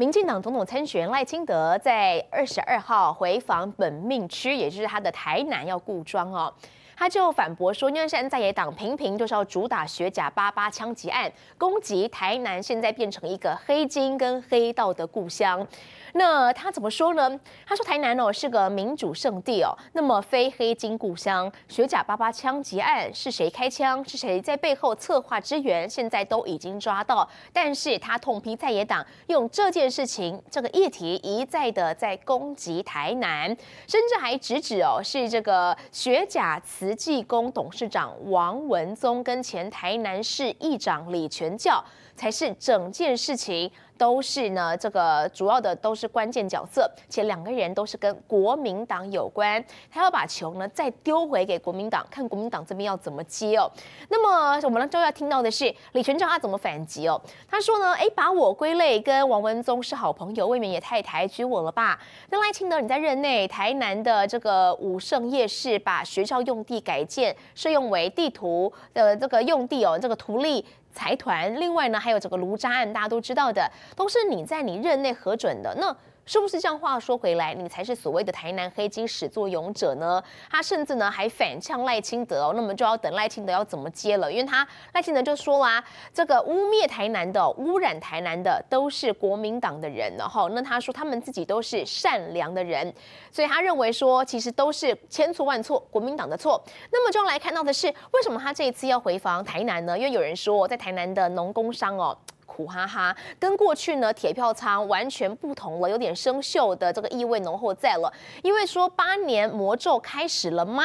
民进党总统参选人赖清德在二十二号回访本命区，也就是他的台南要固庄哦。他就反驳说，因为现在在野党频频就是要主打学甲八八枪击案，攻击台南，现在变成一个黑金跟黑道的故乡。那他怎么说呢？他说台南哦是个民主圣地哦，那么非黑金故乡，学甲八八枪击案是谁开枪，是谁在背后策划支援，现在都已经抓到。但是他痛批在野党用这件事情这个议题一再的在攻击台南，甚至还直指哦是这个学甲慈济宫董事长王文宗跟前台南市议长李全教才是整件事情。都是呢，这个主要的都是关键角色，且两个人都是跟国民党有关。他要把球呢再丢回给国民党，看国民党这边要怎么接哦。那么我们呢就要听到的是李全章他怎么反击哦。他说呢，哎，把我归类跟王文宗是好朋友，未免也太抬举我了吧？那赖清德你在任内，台南的这个武圣夜市把学校用地改建设用为地图的这个用地哦，这个图例。财团，另外呢，还有这个卢渣案，大家都知道的，都是你在你任内核准的。那是不是这样？话说回来，你才是所谓的台南黑金始作俑者呢？他甚至呢还反呛赖清德哦，那么就要等赖清德要怎么接了，因为他赖清德就说啦，这个污蔑台南的、污染台南的都是国民党的人，然后那他说他们自己都是善良的人，所以他认为说其实都是千错万错国民党的错。那么就要来看到的是，为什么他这一次要回防台南呢？因为有人说在台南的农工商哦。苦哈哈，跟过去呢铁票仓完全不同了，有点生锈的这个意味浓厚在了。因为说八年魔咒开始了吗？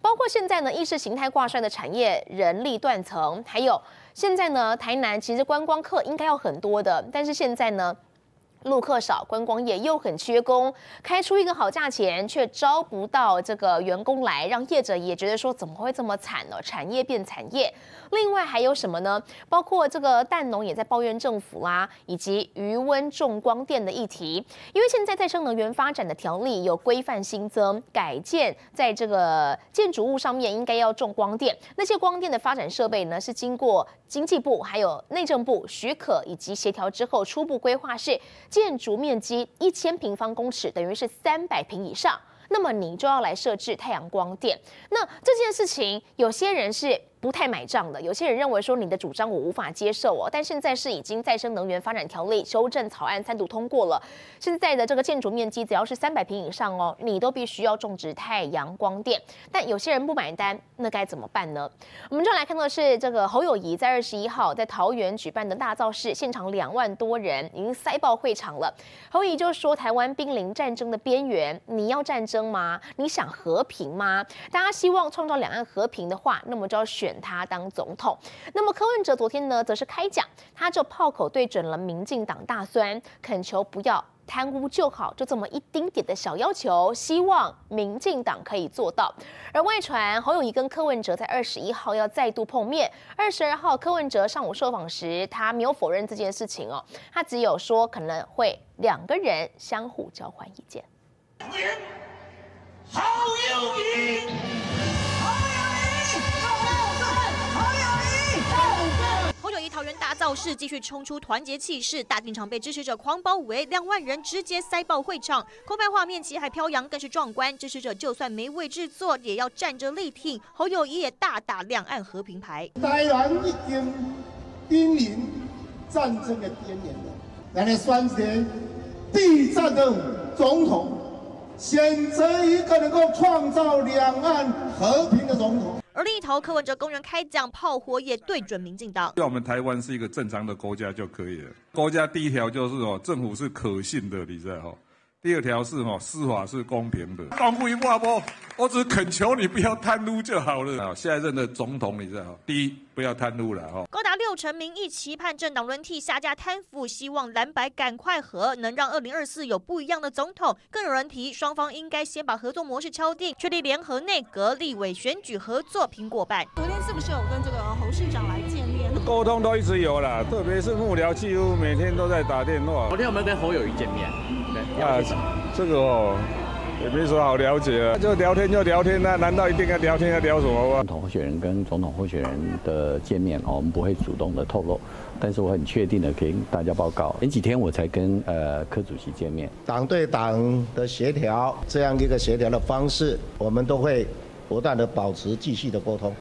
包括现在呢意识形态挂帅的产业人力断层，还有现在呢台南其实观光客应该要很多的，但是现在呢。陆客少，观光业又很缺工，开出一个好价钱，却招不到这个员工来，让业者也觉得说怎么会这么惨呢？产业变产业。另外还有什么呢？包括这个蛋农也在抱怨政府啦，以及余温重光电的议题。因为现在再生能源发展的条例有规范新增，改建在这个建筑物上面应该要重光电，那些光电的发展设备呢是经过经济部还有内政部许可以及协调之后，初步规划是。建筑面积一千平方公尺，等于是三百平以上，那么你就要来设置太阳光电。那这件事情，有些人是。不太买账的，有些人认为说你的主张我无法接受哦。但现在是已经再生能源发展条例修正草案三读通过了，现在的这个建筑面积只要是三百平以上哦，你都必须要种植太阳光电。但有些人不买单，那该怎么办呢？我们就来看到是这个侯友谊在二十一号在桃园举办的大造势，现场两万多人已经塞爆会场了。侯友谊就说台湾濒临战争的边缘，你要战争吗？你想和平吗？大家希望创造两岸和平的话，那么就要选。他当总统，那么柯文哲昨天呢，则是开讲，他就炮口对准了民进党大酸，恳求不要贪污就好，就这么一丁点的小要求，希望民进党可以做到。而外传侯友谊跟柯文哲在二十一号要再度碰面，二十二号柯文哲上午受访时，他没有否认这件事情哦，他只有说可能会两个人相互交换意见。侯友谊。桃园大造势，继续冲出团结气势，大进场被支持者狂包围，两万人直接塞爆会场，空拍画面旗海飘扬，更是壮观。支持者就算没位置坐，也要站着力挺。侯友谊也大打两岸和平牌。台湾已经濒临战争的边缘了，咱来选择地战的总统，选择一个能够创造两岸和平的总统。而另一头，柯文哲公然开讲，炮火也对准民进党。要我们台湾是一个正常的国家就可以了。国家第一条就是哦，政府是可信的，你知道哈。第二条是哦，司法是公平的。公布一话不？我只恳求你不要贪污就好了。啊，下一任的总统你知道第一不要贪污了哈。高达六成民意期盼政党轮替下架贪腐，希望蓝白赶快和，能让二零二四有不一样的总统。更有人提，双方应该先把合作模式敲定，确立联合内阁、立委选举合作，苹果办。昨天是不是有跟这个侯市长来见面？沟通都一直有啦，特别是幕僚，几乎每天都在打电话。昨天有没有跟侯友谊见面？啊，这个哦，也没什么好了解啊，就聊天就聊天啊，难道一定要聊天要聊什么吗？总统候选人跟总统候选人的见面哦，我们不会主动的透露，但是我很确定的可以跟大家报告，前几天我才跟呃柯主席见面，党对党的协调这样一个协调的方式，我们都会不断的保持继续的沟通。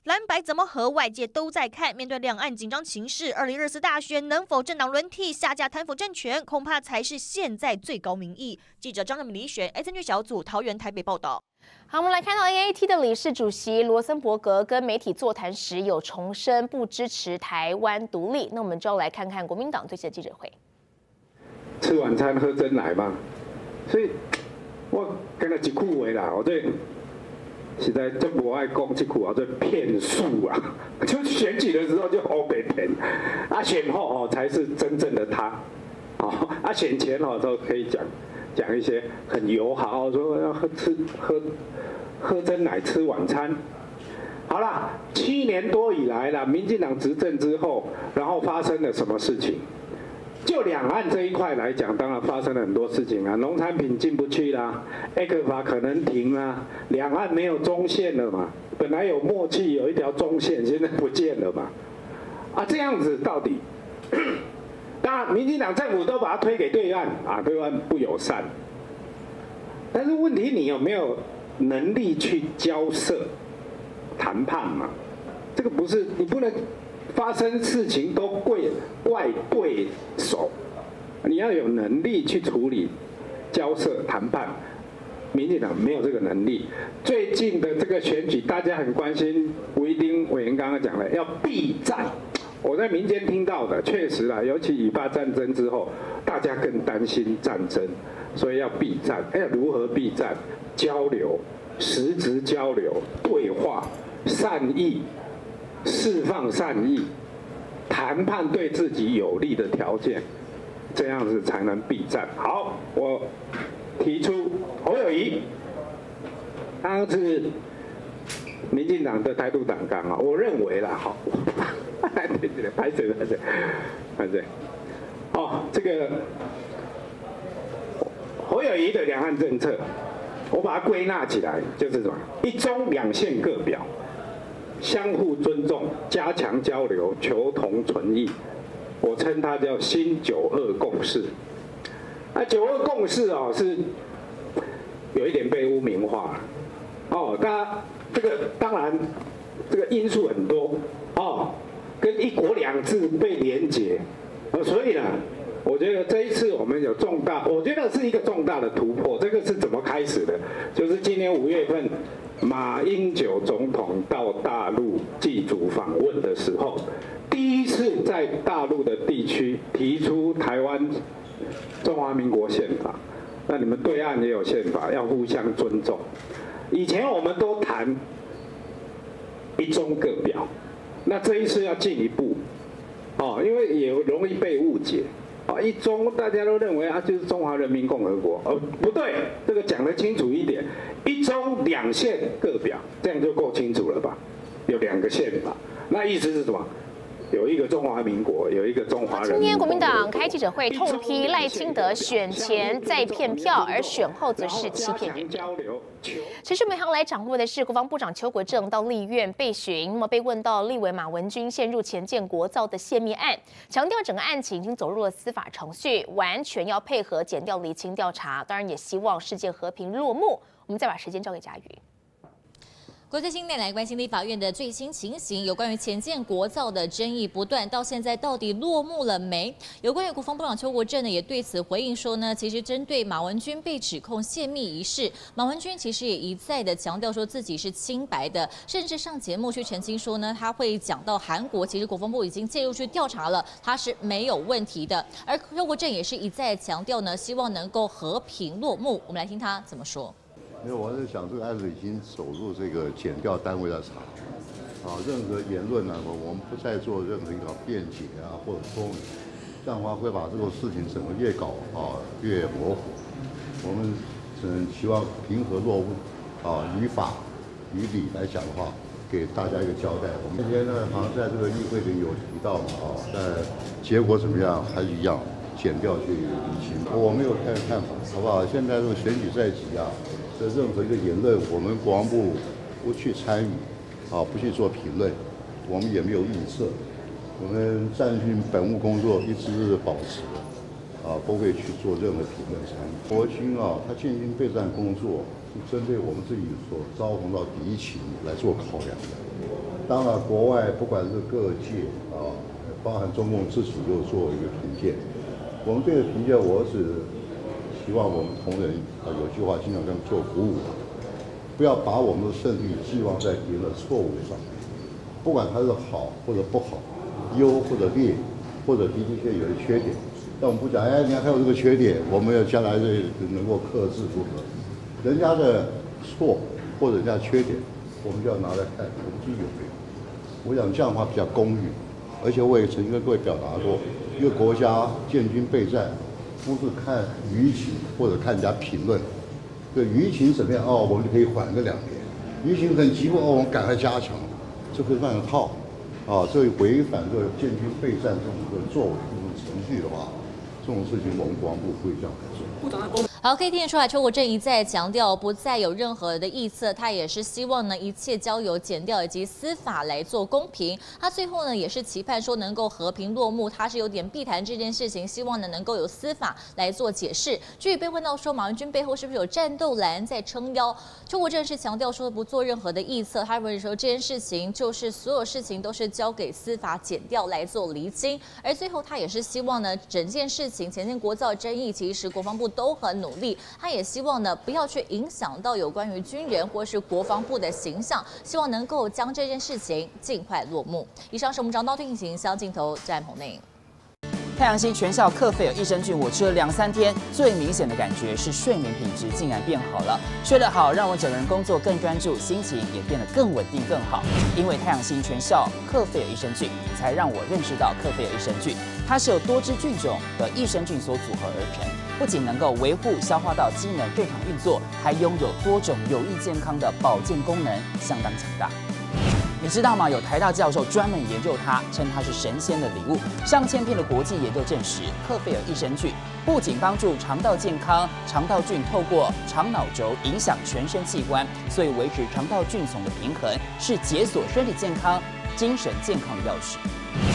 怎么和外界都在看，面对两岸紧张情势，二零二四大选能否政党轮替、下架贪腐政权，恐怕才是现在最高民意。记者张根敏、李选，S N G 小组桃园、台北报道。好，我们来看到 A A T 的理事主席罗森伯格跟媒体座谈时有重申不支持台湾独立。那我们就要来看看国民党最新的记者会。吃晚餐喝真奶嘛，所以我跟他一句话啦，我这实在真不爱讲这句啊，这骗术啊！就选举的时候就欧北骗，啊选后哦才是真正的他，哦啊选前哦都可以讲讲一些很友好，说要喝吃喝喝真奶吃晚餐。好啦，七年多以来了，民进党执政之后，然后发生了什么事情？就两岸这一块来讲，当然发生了很多事情啊，农产品进不去啦，A 克法可能停啦，两岸没有中线了嘛，本来有默契有一条中线，现在不见了嘛，啊，这样子到底，当然民进党政府都把它推给对岸啊，对岸不友善，但是问题你有没有能力去交涉谈判嘛？这个不是你不能。发生事情都怪怪对手，你要有能力去处理交涉谈判。民进党没有这个能力。最近的这个选举，大家很关心。吴一丁委员刚刚讲了，要避战。我在民间听到的，确实啦，尤其以巴战争之后，大家更担心战争，所以要避战。哎，如何避战？交流，实质交流，对话，善意。释放善意，谈判对自己有利的条件，这样子才能避战。好，我提出侯友谊，他是民进党的台独党纲啊，我认为啦，好，对对对，拍谁拍谁拍谁，哦，这个侯友谊的两岸政策，我把它归纳起来，就是什么？一中两线各表。相互尊重，加强交流，求同存异。我称它叫新九二共识。那九二共识哦，是有一点被污名化。哦，它这个当然这个因素很多哦，跟一国两制被连结。所以呢，我觉得这一次我们有重大，我觉得是一个重大的突破。这个是怎么开始的？就是今年五月份。马英九总统到大陆祭祖访问的时候，第一次在大陆的地区提出台湾中华民国宪法。那你们对岸也有宪法，要互相尊重。以前我们都谈一中各表，那这一次要进一步，哦，因为也容易被误解。啊，一中大家都认为啊，就是中华人民共和国。呃，不对，这个讲得清楚一点，一中两线各表，这样就够清楚了吧？有两个线嘛，那意思是什么？有一个中华民国，有一个中华人。今天国民党开记者会痛批赖清德选前在骗票，而选后则是欺骗人。持续每行来掌握的是国防部长邱国正到立院被询，那么被问到立委马文君陷入前建国造的泄密案，强调整个案情已经走入了司法程序，完全要配合检调厘清调查，当然也希望世界和平落幕。我们再把时间交给嘉瑜。国最新内来关心立法院的最新情形，有关于前建国造的争议不断，到现在到底落幕了没？有关于国防部长邱国正呢，也对此回应说呢，其实针对马文君被指控泄密一事，马文君其实也一再的强调说自己是清白的，甚至上节目去澄清说呢，他会讲到韩国，其实国防部已经介入去调查了，他是没有问题的。而邱国正也是一再强调呢，希望能够和平落幕。我们来听他怎么说。没有我在想，这个案子已经走入这个减掉单位的查，啊，任何言论呢，我我们不再做任何一个辩解啊，或者说明，这样的话会把这个事情整个越搞啊越模糊。我们只能期望平和落幕，啊，于法于理来讲的话，给大家一个交代。我们今天呢，好像在这个议会里有提到嘛，啊，但结果怎么样还是一样，减掉去厘清。我没有太看法，好不好？现在这个选举在即啊，这任何一个言论，我们国防部不去参与，啊，不去做评论，我们也没有预测。我们战训本务工作一直是保持，啊，不会去做任何评论参与。国军啊，他进行备战工作是针对我们自己所遭逢到敌情来做考量的。当然，国外不管是各界啊，包含中共自己又做一个评鉴。我们对评价，我是希望我们同仁啊，有句话经常这样做鼓舞，不要把我们的胜利寄望在别人的错误上，不管他是好或者不好。优或者劣，或者的的确有的缺点，但我们不讲，哎，你看他有这个缺点，我们要将来这能够克制如何？人家的错或者人家缺点，我们就要拿来看我们自己有没有。我想这样的话比较公允，而且我也曾经跟各位表达过，一个国家建军备战，不是看舆情或者看人家评论，这舆情怎么样哦，我们就可以缓个两年；舆情很急迫哦，我们赶快加强，这会乱套。啊，这违反这个建军备战这种一个作为这种程序的话，这种事情我们国防部会这样来做。好，可以听得出来，邱国正一再强调不再有任何的臆测，他也是希望呢一切交由检调以及司法来做公平。他最后呢也是期盼说能够和平落幕，他是有点避谈这件事情，希望呢能够有司法来做解释。至于被问到说马文君背后是不是有战斗蓝在撑腰，邱国正是强调说不做任何的臆测，他认为说这件事情就是所有事情都是交给司法检调来做厘清。而最后他也是希望呢整件事情前线国造争议，其实国防部都很努。力，他也希望呢，不要去影响到有关于军人或是国防部的形象，希望能够将这件事情尽快落幕。以上是我们张刀进行相镜头在棚内。太阳星全校克菲尔益生菌，我吃了两三天，最明显的感觉是睡眠品质竟然变好了。睡得好，让我整个人工作更专注，心情也变得更稳定更好。因为太阳星全校克菲尔益生菌，才让我认识到克菲尔益生菌，它是由多支菌种的益生菌所组合而成，不仅能够维护消化道机能正常运作，还拥有多种有益健康的保健功能，相当强大。你知道吗？有台大教授专门研究它，称它是神仙的礼物。上千篇的国际研究证实，克菲尔益生菌不仅帮助肠道健康，肠道菌透过肠脑轴影响全身器官，所以维持肠道菌丛的平衡是解锁身体健康、精神健康的钥匙。